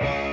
you